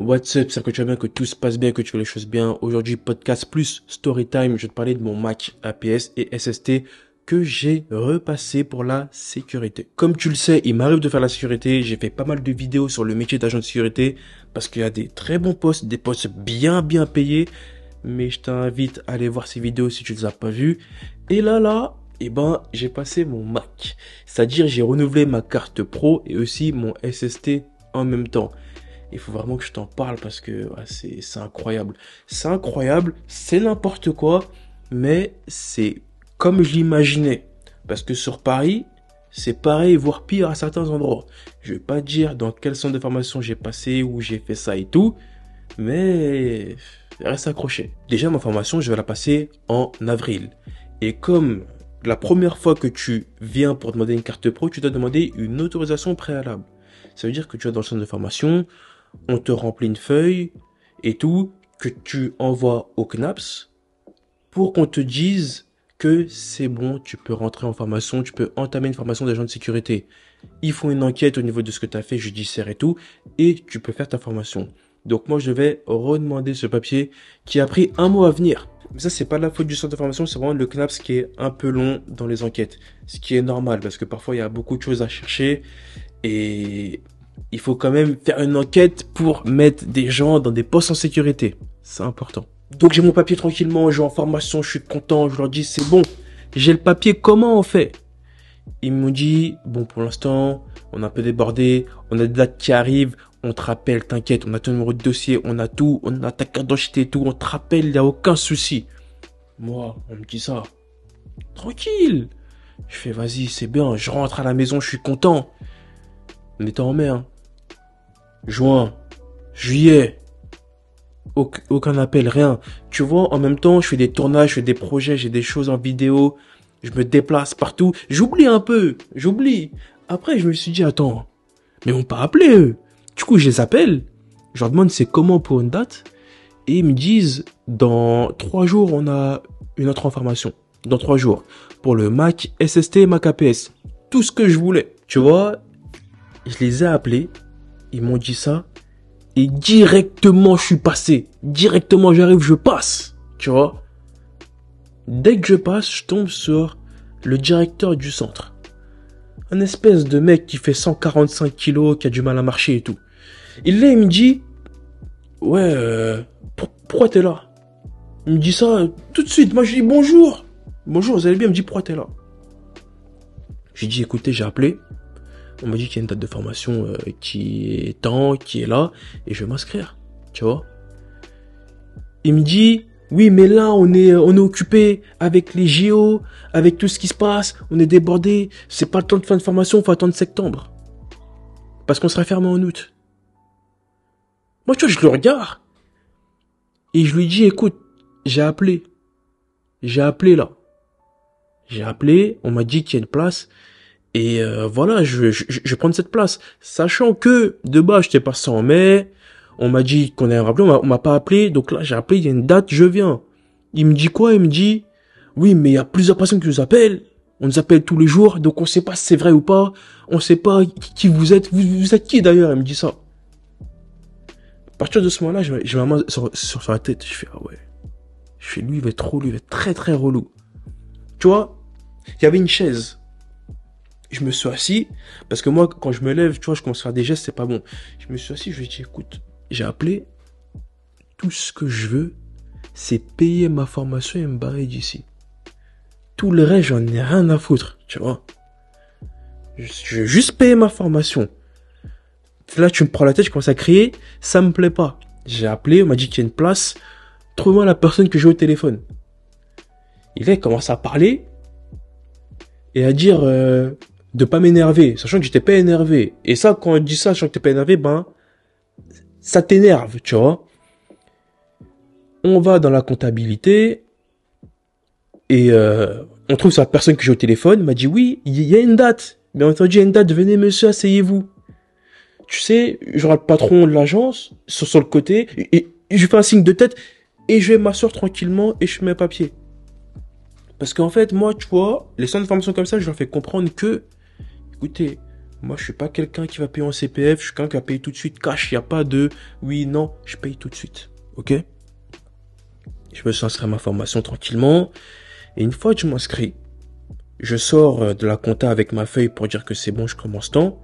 What's up, c'est que tu vas bien, que tout se passe bien, que tu fais les choses bien. Aujourd'hui, podcast plus story time. Je vais te parler de mon Mac APS et SST que j'ai repassé pour la sécurité. Comme tu le sais, il m'arrive de faire la sécurité. J'ai fait pas mal de vidéos sur le métier d'agent de sécurité parce qu'il y a des très bons postes, des postes bien bien payés. Mais je t'invite à aller voir ces vidéos si tu les as pas vues. Et là, là, eh ben, j'ai passé mon Mac. C'est-à-dire, j'ai renouvelé ma carte pro et aussi mon SST en même temps il faut vraiment que je t'en parle parce que c'est incroyable. C'est incroyable, c'est n'importe quoi, mais c'est comme je l'imaginais. Parce que sur Paris, c'est pareil, voire pire à certains endroits. Je vais pas dire dans quel centre de formation j'ai passé, où j'ai fait ça et tout, mais reste accroché. Déjà, ma formation, je vais la passer en avril. Et comme la première fois que tu viens pour demander une carte pro, tu dois demander une autorisation préalable. Ça veut dire que tu vas dans le centre de formation, on te remplit une feuille et tout que tu envoies au CNAPS pour qu'on te dise que c'est bon, tu peux rentrer en formation, tu peux entamer une formation d'agent de sécurité. Ils font une enquête au niveau de ce que tu as fait judiciaire et tout, et tu peux faire ta formation. Donc moi je vais redemander ce papier qui a pris un mois à venir. Mais ça c'est pas la faute du centre de formation, c'est vraiment le CNAPS qui est un peu long dans les enquêtes. Ce qui est normal parce que parfois il y a beaucoup de choses à chercher et il faut quand même faire une enquête pour mettre des gens dans des postes en sécurité. C'est important. Donc j'ai mon papier tranquillement, je en formation, je suis content, je leur dis c'est bon, j'ai le papier, comment on fait? Ils m'ont dit, bon pour l'instant, on a un peu débordé, on a des dates qui arrivent, on te rappelle, t'inquiète, on a ton numéro de dossier, on a tout, on a ta carte d'identité tout, on te rappelle, il n'y a aucun souci. Moi, on me dit ça. Tranquille. Je fais, vas-y, c'est bien, je rentre à la maison, je suis content. Mais t'en remets, hein juin, juillet, aucun appel, rien. Tu vois, en même temps, je fais des tournages, je fais des projets, j'ai des choses en vidéo, je me déplace partout. J'oublie un peu, j'oublie. Après, je me suis dit, attends, mais on pas appelé eux. Du coup, je les appelle, je leur demande c'est comment pour une date, et ils me disent, dans trois jours, on a une autre information. Dans trois jours. Pour le Mac SST Mac APS. Tout ce que je voulais. Tu vois, je les ai appelés, ils m'ont dit ça. Et directement, je suis passé. Directement, j'arrive, je passe. Tu vois Dès que je passe, je tombe sur le directeur du centre. Un espèce de mec qui fait 145 kilos, qui a du mal à marcher et tout. Il là, il me dit, ouais, euh, pourquoi t'es là? Il me dit ça tout de suite. Moi, je dis bonjour. Bonjour, vous allez bien? Il me dit, pourquoi t'es là? J'ai dit, écoutez, j'ai appelé. On m'a dit qu'il y a une date de formation euh, qui est temps, qui est là, et je vais m'inscrire. Tu vois? Il me dit, oui, mais là, on est, on est occupé avec les JO, avec tout ce qui se passe, on est débordé, c'est pas le temps de fin de formation, faut attendre septembre. Parce qu'on sera fermé en août. Moi, tu vois, je le regarde. Et je lui dis, écoute, j'ai appelé. J'ai appelé là. J'ai appelé, on m'a dit qu'il y a une place. Et euh, voilà, je, je, je, vais prendre cette place. Sachant que de bas, je t'ai passé en mai. On m'a dit qu'on allait me rappeler, on m'a pas appelé. Donc là, j'ai appelé, il y a une date, je viens. Il me dit quoi? Il me dit, oui, mais il y a plusieurs personnes qui nous appellent. On nous appelle tous les jours, donc on sait pas si c'est vrai ou pas. On sait pas qui vous êtes. Vous, vous êtes qui d'ailleurs? Il me dit ça. À partir de ce moment-là, je, je main sur, sur, sur la tête. Je fais, ah ouais. Je fais, lui, il va être trop, lui, il va être très, très relou. Tu vois? Il y avait une chaise je me suis assis, parce que moi, quand je me lève, tu vois, je commence à faire des gestes, c'est pas bon. Je me suis assis, je lui ai dit, écoute, j'ai appelé, tout ce que je veux, c'est payer ma formation et me barrer d'ici. Tout le reste, j'en ai rien à foutre, tu vois. Je veux juste payer ma formation. Là, tu me prends la tête, je commence à crier, ça me plaît pas. J'ai appelé, on m'a dit qu'il y a une place, trouve-moi la personne que j'ai au téléphone. Il commence à parler, et à dire, euh, de pas m'énerver, sachant que j'étais pas énervé. Et ça, quand on dit ça, sachant que t'es pas énervé, ben, ça t'énerve, tu vois. On va dans la comptabilité et euh, on trouve la personne que j'ai au téléphone, m'a dit oui, il y a une date. Bien entendu, il y a une date, venez monsieur, asseyez-vous. Tu sais, j'aurai le patron de l'agence sur, le côté et, je fais un signe de tête et je vais m'asseoir tranquillement et je mets un papier. Parce qu'en fait, moi, tu vois, les centres de formation comme ça, je leur fais comprendre que écoutez, Moi, je suis pas quelqu'un qui va payer en CPF, je suis quelqu'un qui va payer tout de suite cash. Il n'y a pas de oui, non, je paye tout de suite. Ok? Je me inscrit à ma formation tranquillement. Et une fois que je m'inscris, je sors euh, de la compta avec ma feuille pour dire que c'est bon, je commence tant.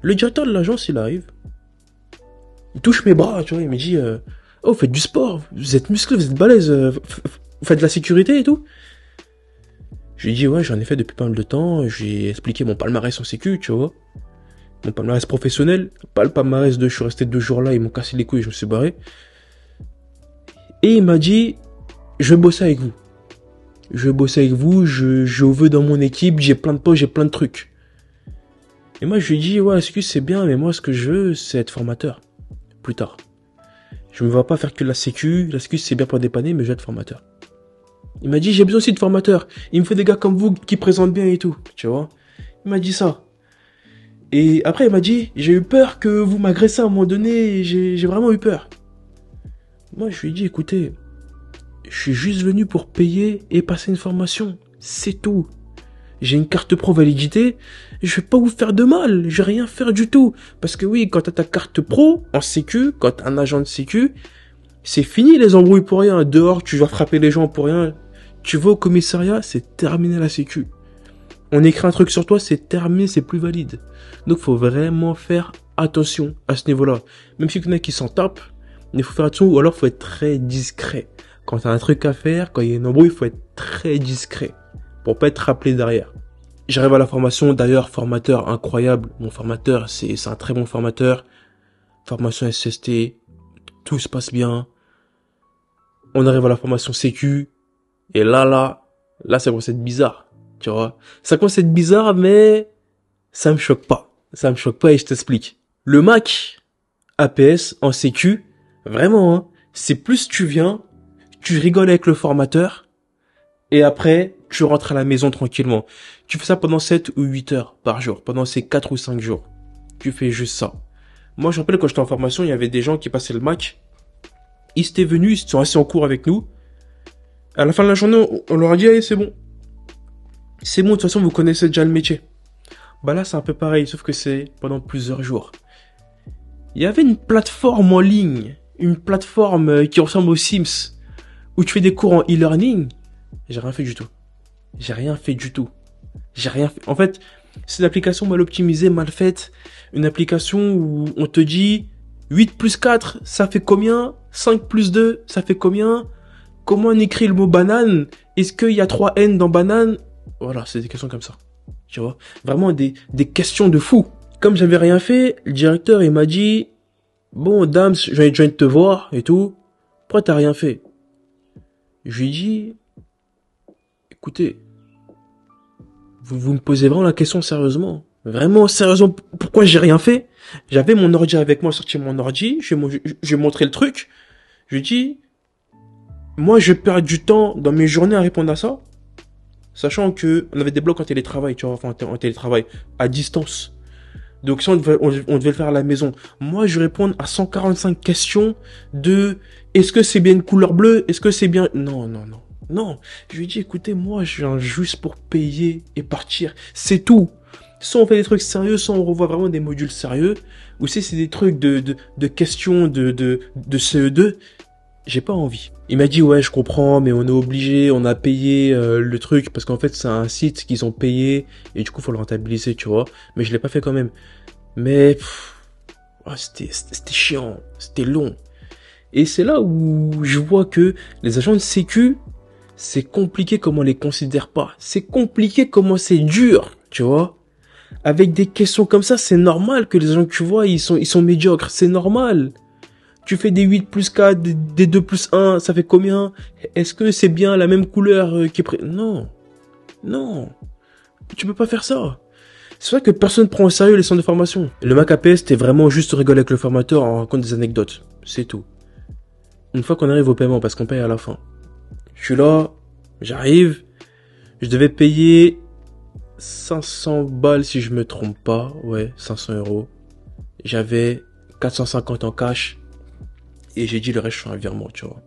Le directeur de l'agence, il arrive. Il touche mes bras, tu vois, il me dit euh, Oh, faites du sport, vous êtes musclé, vous êtes balèze, euh, vous faites de la sécurité et tout. Je lui ai dit Ouais, j'en ai fait depuis pas mal de temps, j'ai expliqué mon palmarès en sécu, tu vois. Mon palmarès professionnel, pas le palmarès de je suis resté deux jours là, ils m'ont cassé les couilles, je me suis barré. Et il m'a dit Je vais bosser avec vous. Je vais bosser avec vous, je, je veux dans mon équipe, j'ai plein de postes, j'ai plein de trucs. Et moi, je lui ai dit, ouais, excuse, c'est bien, mais moi, ce que je veux, c'est être formateur. Plus tard. Je me vois pas faire que la sécu. La sécu, c'est bien pour dépanner, mais je veux être formateur. Il m'a dit, j'ai besoin aussi de formateurs. Il me faut des gars comme vous qui présentent bien et tout. Tu vois? Il m'a dit ça. Et après, il m'a dit, j'ai eu peur que vous m'agressez à un moment donné. J'ai, vraiment eu peur. Moi, je lui ai dit, écoutez, je suis juste venu pour payer et passer une formation. C'est tout. J'ai une carte pro validité. Je vais pas vous faire de mal. Je vais rien faire du tout. Parce que oui, quand t'as ta carte pro en sécu, quand t'as un agent de sécu, c'est fini les embrouilles pour rien. Dehors, tu vas frapper les gens pour rien. Tu vas au commissariat, c'est terminé la sécu. On écrit un truc sur toi, c'est terminé, c'est plus valide. Donc faut vraiment faire attention à ce niveau-là. Même si y en a qui s'en tapent, il faut faire attention ou alors faut être très discret. Quand t'as un truc à faire, quand il y a une embrouille, il faut être très discret pour pas être rappelé derrière. J'arrive à la formation, d'ailleurs, formateur incroyable. Mon formateur, c'est un très bon formateur. Formation SST, tout se passe bien. On arrive à la formation sécu. Et là, là, là, ça commence à être bizarre. Tu vois. Ça commence à être bizarre, mais ça me choque pas. Ça me choque pas et je t'explique. Le Mac APS en sécu, vraiment, hein, c'est plus tu viens, tu rigoles avec le formateur, et après, tu rentres à la maison tranquillement. Tu fais ça pendant 7 ou 8 heures par jour, pendant ces 4 ou 5 jours. Tu fais juste ça. Moi, je rappelle quand j'étais en formation, il y avait des gens qui passaient le Mac. Ils étaient venus, ils sont assis en cours avec nous. À la fin de la journée, on leur a dit, allez, c'est bon. C'est bon, de toute façon, vous connaissez déjà le métier. Bah là, c'est un peu pareil, sauf que c'est pendant plusieurs jours. Il y avait une plateforme en ligne, une plateforme euh, qui ressemble aux Sims, où tu fais des cours en e-learning. J'ai rien fait du tout. J'ai rien fait du tout. J'ai rien fait. En fait, c'est une application mal optimisée, mal faite. Une application où on te dit 8 plus 4, ça fait combien? 5 plus 2, ça fait combien? Comment on écrit le mot banane? Est-ce qu'il y a 3 N dans banane? Voilà, c'est des questions comme ça. Tu vois? Vraiment des, des questions de fou. Comme j'avais rien fait, le directeur, il m'a dit, bon, Dams, je viens de te voir et tout. Pourquoi t'as rien fait? Je lui ai dit, écoutez, vous, me posez vraiment la question sérieusement. Vraiment sérieusement, pourquoi j'ai rien fait? J'avais mon ordi avec moi, sorti mon ordi, je vais montrer le truc. Je dis, moi je perds du temps dans mes journées à répondre à ça, sachant que on avait des blocs en télétravail, tu vois, enfin en télétravail, à distance. Donc si on devait, on, devait le faire à la maison, moi je réponds à 145 questions de est-ce que c'est bien une couleur bleue, est-ce que c'est bien... Non, non, non. Non, je lui ai dit, écoutez, moi, je viens juste pour payer et partir. C'est tout. Soit on fait des trucs sérieux, soit on revoit vraiment des modules sérieux. Ou si c'est des trucs de, de, questions de, de, de CE2, j'ai pas envie. Il m'a dit, ouais, je comprends, mais on est obligé, on a payé euh, le truc, parce qu'en fait, c'est un site qu'ils ont payé, et du coup, faut le rentabiliser, tu vois. Mais je l'ai pas fait quand même. Mais, oh, c'était, c'était chiant, c'était long. Et c'est là où je vois que les agents de sécu, c'est compliqué comment on les considère pas. C'est compliqué comment c'est dur, tu vois. Avec des questions comme ça, c'est normal que les gens que tu vois, ils sont, ils sont médiocres. C'est normal. Tu fais des 8 plus 4, des 2 plus 1, ça fait combien? Est-ce que c'est bien la même couleur euh, qui est. Non. Non. Tu peux pas faire ça. C'est vrai que personne ne prend au sérieux les centres de formation. Le Mac APS, c'était vraiment juste rigoler avec le formateur en racontant des anecdotes. C'est tout. Une fois qu'on arrive au paiement, parce qu'on paye à la fin. Je suis là, j'arrive, je devais payer 500 balles si je me trompe pas, ouais, 500 euros. J'avais 450 en cash et j'ai dit le reste je fais un virement, tu vois.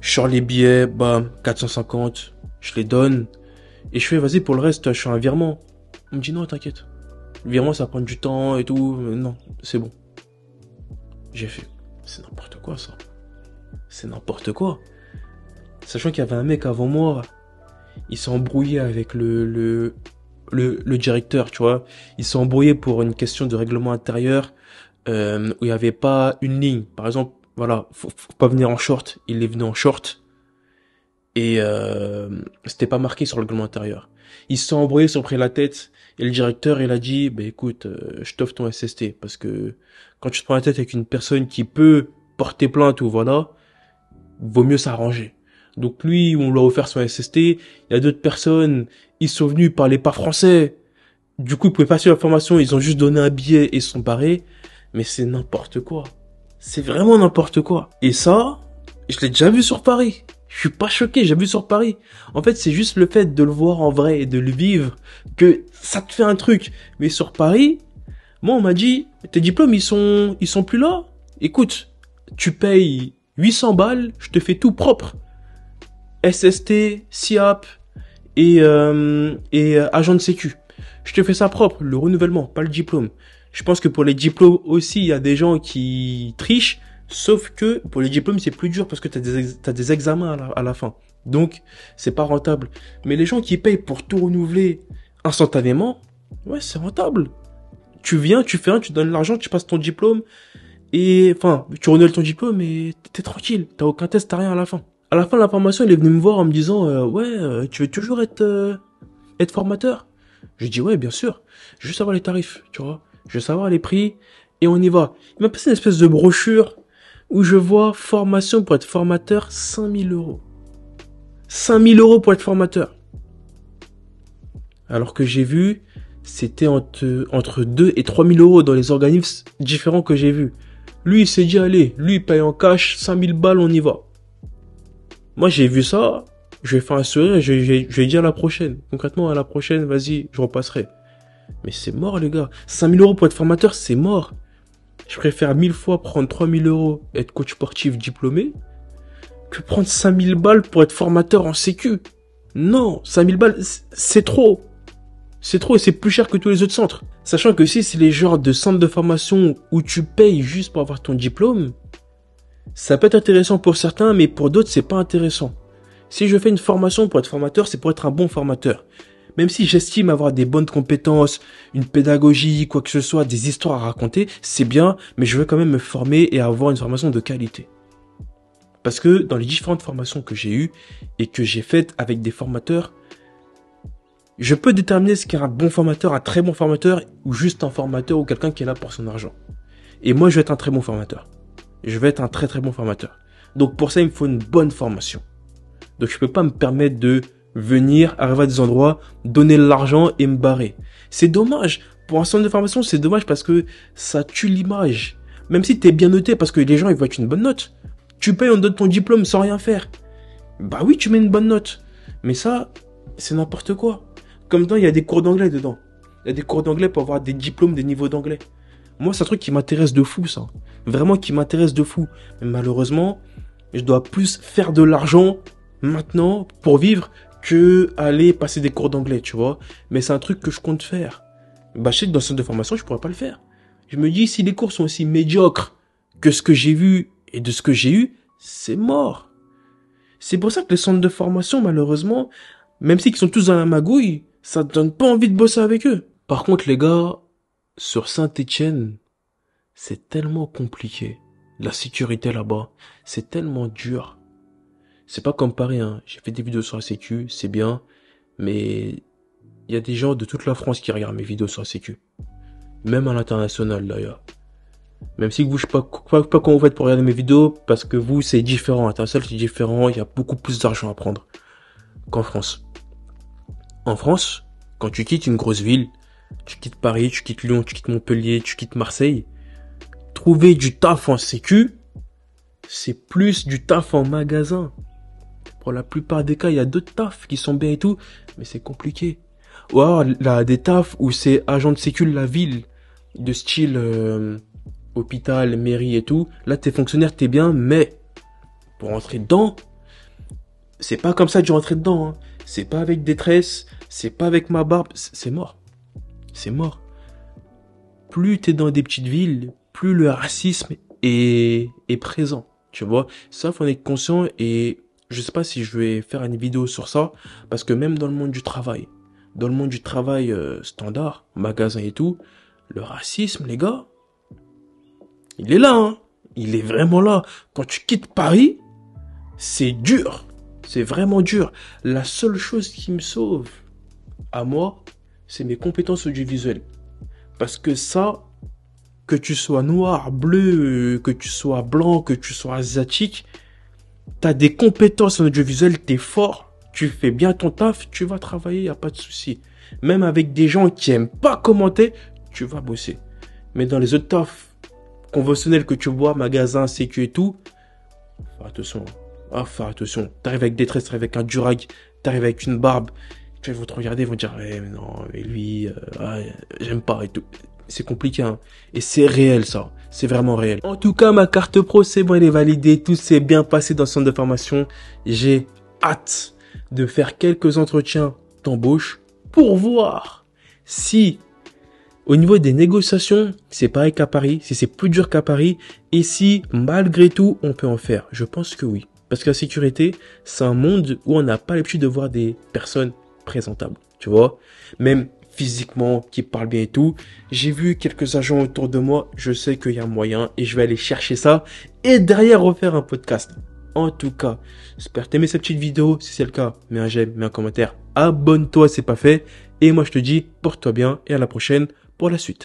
Je sors les billets, bam, 450, je les donne et je fais vas-y pour le reste je fais un virement. On me dit non t'inquiète, virement ça prend du temps et tout. Non, c'est bon. J'ai fait, c'est n'importe quoi ça. C'est n'importe quoi. Sachant qu'il y avait un mec avant moi, il s'est embrouillé avec le, le, le, directeur, tu vois. Il s'est embrouillé pour une question de règlement intérieur euh, où il n'y avait pas une ligne. Par exemple, voilà, faut, pas venir en short. Il est venu en short et euh, c'était pas marqué sur le règlement intérieur. Ils se sont embrouillés, pris la tête et le directeur il a dit, bah écoute, euh, je t'offre ton SST parce que quand tu te prends la tête avec une personne qui peut porter plainte ou voilà, vaut mieux s'arranger. Donc lui, on lui a offert son SST. Il y a d'autres personnes, ils sont venus, parler pas français. Du coup, ils pouvaient passer la formation, ils ont juste donné un billet et sont barrés. Mais c'est n'importe quoi. C'est vraiment n'importe quoi. Et ça, je l'ai déjà vu sur Paris. Je suis pas choqué, j'ai vu sur Paris. En fait, c'est juste le fait de le voir en vrai et de le vivre que ça te fait un truc. Mais sur Paris, moi, on m'a dit, tes diplômes, ils sont, ils sont plus là. Écoute, tu payes 800 balles, je te fais tout propre. SST, SIAP et, euh, euh, agent de sécu. Je te fais ça propre, le renouvellement, pas le diplôme. Je pense que pour les diplômes aussi, il y a des gens qui trichent, sauf que pour les diplômes, c'est plus dur parce que tu as des, examens à la, à fin. Donc, c'est pas rentable. Mais les gens qui payent pour tout renouveler instantanément, ouais, c'est rentable. Tu viens, tu fais un, tu donnes l'argent, tu passes ton diplôme, et enfin, tu renouvelles ton diplôme et t'es tranquille. T'as aucun test, t'as rien à la fin. À la fin de la formation, il est venu me voir en me disant, euh, ouais, euh, tu veux toujours être euh, être formateur? Je dis ouais, bien sûr. Je veux savoir les tarifs, tu vois. Je veux savoir les prix et on y va. Il m'a passé une espèce de brochure où je vois formation pour être formateur 5000 euros. 5000 euros pour être formateur. Alors que j'ai vu, c'était entre, entre 2 et 3000 euros dans les organismes différents que j'ai vus. Lui, il s'est dit, allez, lui, il paye en cash 5000 balles, on y va. Moi, j'ai vu ça, je vais faire un sourire et je, vais dire à la prochaine. Concrètement, à la prochaine, vas-y, je repasserai. Mais c'est mort, les gars. 5000 euros pour être formateur, c'est mort. Je préfère mille fois prendre 3000 euros être coach sportif diplômé que prendre 5000 balles pour être formateur en sécu. Non, 5000 balles, c'est trop. C'est trop et c'est plus cher que tous les autres centres. Sachant que si c'est les genres de centres de formation où tu payes juste pour avoir ton diplôme, ça peut être intéressant pour certains, mais pour d'autres, c'est pas intéressant. Si je fais une formation pour être formateur, c'est pour être un bon formateur. Même si j'estime avoir des bonnes compétences, une pédagogie, quoi que ce soit, des histoires à raconter, c'est bien, mais je veux quand même me former et avoir une formation de qualité. Parce que dans les différentes formations que j'ai eues et que j'ai faites avec des formateurs, je peux déterminer ce qu'est un bon formateur, un très bon formateur, ou juste un formateur ou quelqu'un qui est là pour son argent. Et moi, je vais être un très bon formateur. Je vais être un très très bon formateur. Donc pour ça, il me faut une bonne formation. Donc je peux pas me permettre de venir, arriver à des endroits, donner l'argent et me barrer. C'est dommage. Pour un centre de formation, c'est dommage parce que ça tue l'image. Même si tu es bien noté parce que les gens, ils voient une bonne note. Tu payes, on donne ton diplôme sans rien faire. Bah oui, tu mets une bonne note. Mais ça, c'est n'importe quoi. Comme dedans, il y a des cours d'anglais dedans. Il y a des cours d'anglais pour avoir des diplômes, des niveaux d'anglais. Moi, c'est un truc qui m'intéresse de fou, ça. Vraiment qui m'intéresse de fou. Mais malheureusement, je dois plus faire de l'argent maintenant pour vivre que aller passer des cours d'anglais, tu vois. Mais c'est un truc que je compte faire. Bah, je sais que dans le centre de formation, je pourrais pas le faire. Je me dis, si les cours sont aussi médiocres que ce que j'ai vu et de ce que j'ai eu, c'est mort. C'est pour ça que les centres de formation, malheureusement, même s'ils sont tous dans la magouille, ça te donne pas envie de bosser avec eux. Par contre, les gars, sur Saint-Etienne, c'est tellement compliqué. La sécurité là-bas, c'est tellement dur. C'est pas comme Paris, hein. J'ai fait des vidéos sur la sécu, c'est bien, mais il y a des gens de toute la France qui regardent mes vidéos sur la sécu. Même à l'international d'ailleurs. Même si vous, je sais pas, pas, pas comment vous faites pour regarder mes vidéos, parce que vous, c'est différent. International, c'est différent, il y a beaucoup plus d'argent à prendre qu'en France. En France, quand tu quittes une grosse ville, tu quittes Paris, tu quittes Lyon, tu quittes Montpellier, tu quittes Marseille, trouver du taf en sécu, c'est plus du taf en magasin. Pour la plupart des cas, il y a d'autres tafs qui sont bien et tout, mais c'est compliqué. Ou alors, là, des tafs où c'est agent de sécu la ville, de style euh, hôpital, mairie et tout. Là, t'es fonctionnaire, t'es bien, mais pour rentrer dedans, c'est pas comme ça que je rentrer dedans. Hein. C'est pas avec détresse, c'est pas avec ma barbe, c'est mort. C'est mort. plus t'es dans des petites villes, plus le racisme est, est présent. Tu vois, ça faut en être conscient et je sais pas si je vais faire une vidéo sur ça parce que même dans le monde du travail, dans le monde du travail euh, standard, magasin et tout, le racisme, les gars, il est là, hein. Il est vraiment là. Quand tu quittes Paris, c'est dur. C'est vraiment dur. La seule chose qui me sauve à moi, c'est mes compétences audiovisuelles. Parce que ça, que tu sois noir, bleu, que tu sois blanc, que tu sois asiatique, t'as des compétences en audiovisuel, t'es fort, tu fais bien ton taf, tu vas travailler, y a pas de souci. Même avec des gens qui aiment pas commenter, tu vas bosser. Mais dans les autres tafs conventionnels que tu vois, magasin, sécu et tout, attention. Ah, fais attention. T'arrives avec des tresses, t'arrives avec un durag, t'arrives avec une barbe. Tu vas te regarder, ils vont dire, eh, mais non, mais lui, euh, j'aime pas et tout. C'est compliqué, hein. Et c'est réel, ça. C'est vraiment réel. En tout cas, ma carte pro, c'est bon, elle est validée. Tout s'est bien passé dans le centre de formation. J'ai hâte de faire quelques entretiens d'embauche pour voir si au niveau des négociations, c'est pareil qu'à Paris, si c'est plus dur qu'à Paris, et si malgré tout, on peut en faire. Je pense que oui. Parce que la sécurité, c'est un monde où on n'a pas l'habitude de voir des personnes Tu vois Même physiquement, qui parlent bien et tout. J'ai vu quelques agents autour de moi. Je sais qu'il y a moyen et je vais aller chercher ça. Et derrière refaire un podcast. En tout cas, j'espère t'aimer cette petite vidéo. Si c'est le cas, mets un j'aime, mets un commentaire. Abonne-toi si c'est pas fait. Et moi, je te dis, porte-toi bien et à la prochaine pour la suite.